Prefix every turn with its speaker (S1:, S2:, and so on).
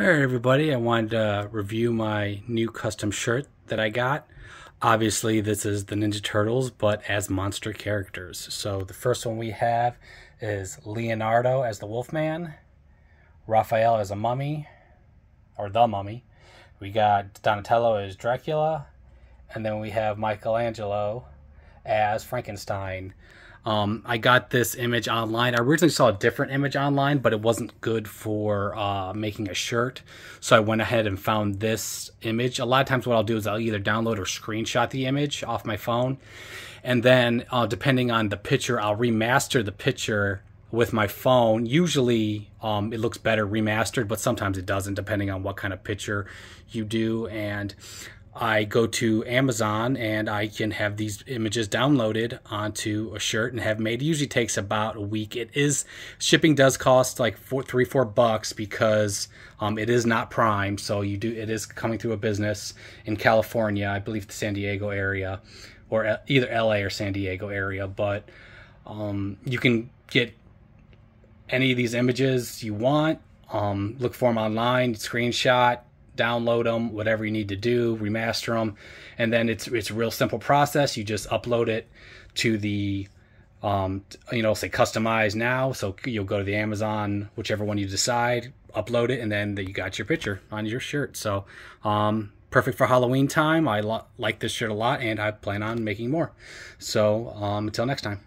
S1: All right, everybody. I wanted to review my new custom shirt that I got. Obviously, this is the Ninja Turtles, but as monster characters. So the first one we have is Leonardo as the Wolfman, Raphael as a mummy, or the mummy. We got Donatello as Dracula, and then we have Michelangelo as Frankenstein. Um, I got this image online. I originally saw a different image online, but it wasn't good for uh, making a shirt. So I went ahead and found this image. A lot of times, what I'll do is I'll either download or screenshot the image off my phone. And then, uh, depending on the picture, I'll remaster the picture with my phone. Usually, um, it looks better remastered, but sometimes it doesn't, depending on what kind of picture you do. And I go to Amazon and I can have these images downloaded onto a shirt and have made. It usually takes about a week. It is shipping does cost like four, three, four bucks because um, it is not Prime. So you do it is coming through a business in California, I believe the San Diego area, or either LA or San Diego area. But um, you can get any of these images you want. Um, look for them online, screenshot, download them, whatever you need to do, remaster them, and then it's it's a real simple process. You just upload it to the um, you know, say customize now. So you'll go to the Amazon, whichever one you decide, upload it, and then you got your picture on your shirt. So um, perfect for Halloween time. I lo- like this shirt a lot, and I plan on making more. So um, until next time.